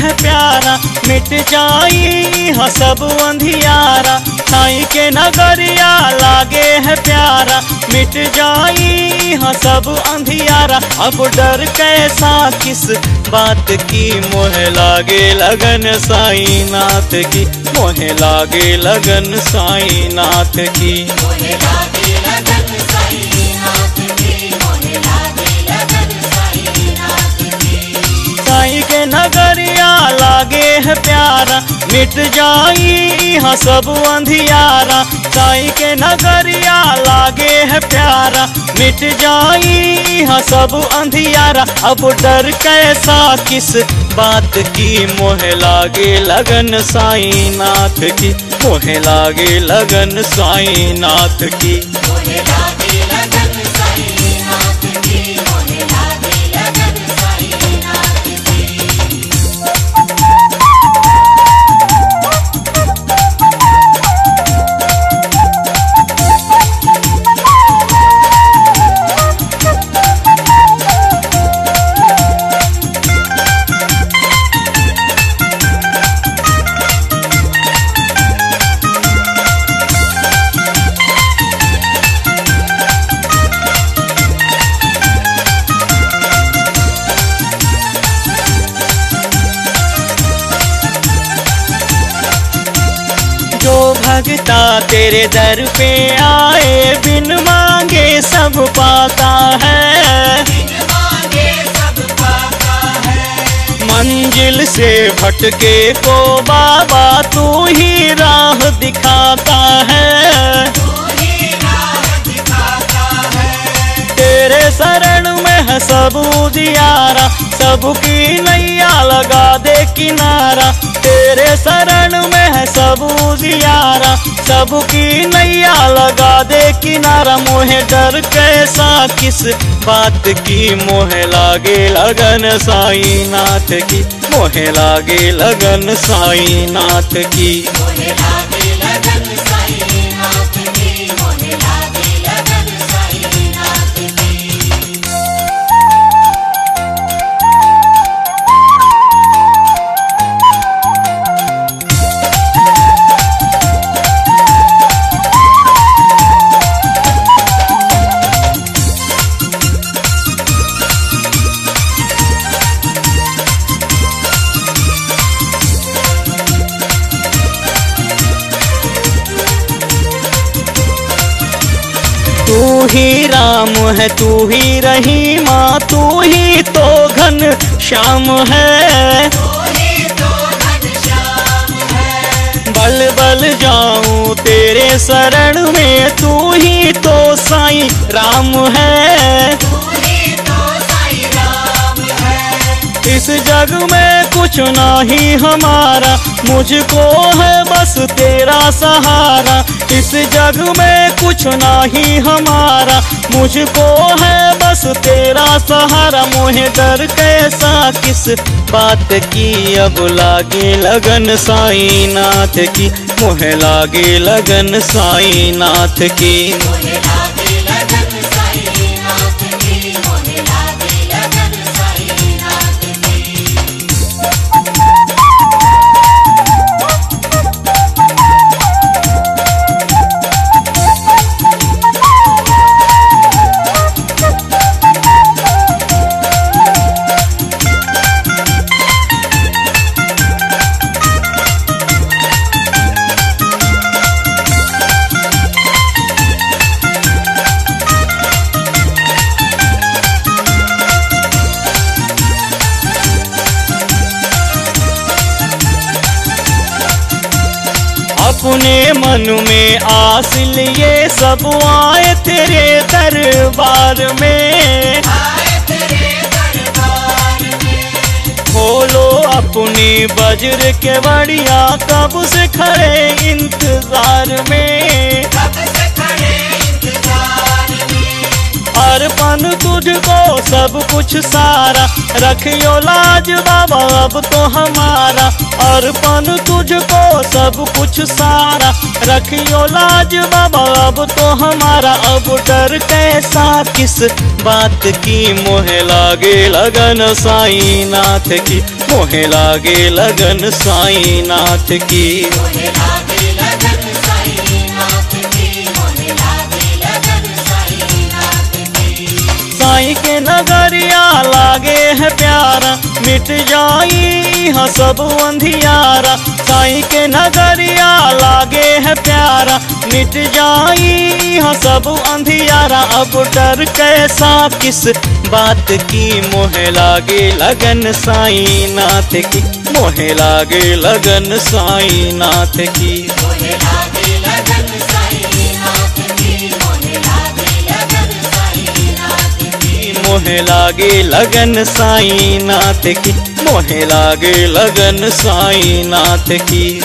है प्यारा, मिट जाई हाँ सब अंधियारा। साई के नगरिया लागे है प्यारा, मिट जाई हाँ सब अंधियारा। अब डर कैसा, किस बात की मोह लागे लगन साई नाथ की? मोह लागे लगन साई नाथ की नगरिया लागे है प्यारा, मिट जाई हाँ सब अंधियारा। साई के नगरिया लागे है प्यारा, मिट जाई हाँ सब अंधियारा। अब डर कैसा किस बात की? मोह लागे लगन साई नाथ की, मोह लागे लगन साई नाथ की। मोहे लागे भगता तेरे दर पे आए, बिन मांगे सब पाता है। मंजिल से भटके को बाबा तू ही राह दिखाता है। तू ही राह दिखाता है तेरे शरण सब उजियारा, सबकी नैया लगा दे किनारा। तेरे शरण में है सब उजियारा, सबकी नैया लगा दे किनारा। मोहे डर कैसा, किस बात की मोहे लागे लगन साई नाथ की। मोहे लागे लगन साई नाथ की। मोहे लागे लगन ही राम है, तू ही रही माँ, तू ही तो घन श्याम है। बल बल जाऊँ तेरे शरण में, तू है तो साई राम है। इस जग में कुछ ना ही हमारा, मुझको है बस तेरा सहारा। इस जग में कुछ नहीं हमारा। मुझको है बस तेरा सहारा। मोहे डर कैसा? किस बात की? अब लागे लगन साई नाथ की। मोहे लागे लगन साई नाथ की। अपने मन में आस लिए सब आए तेरे दरबार में। खोलो अपनी बजर के बढ़िया कब से खड़े इंतज़ार में। कब से खड़े इंतज़ार में अर्पण तुझको सब कुछ सारा। रखियो लाज बाबा, अब तो हमारा। अर्पण तुझको सब कुछ सारा। रखियो लाज बाबा, अब तो हमारा। अब डर कैसा? किस बात की मोहे लागे लगन साई नाथ की? मोहे लागे लगन साई नाथ की साई के नगरिया लागे है प्यारा, मिट जाई हाँ सब अंधियारा। साई के नगरिया लागे है प्यारा, मिट जाई हाँ सब अंधियारा। अब डर कैसा, किस बात की मोहे लागे लगन साई नाथ की? मोहे लागे लगन साई नाथ की। मोहे लागे लगन साई नाथ की। मोहे लागे लगन साई नाथ की।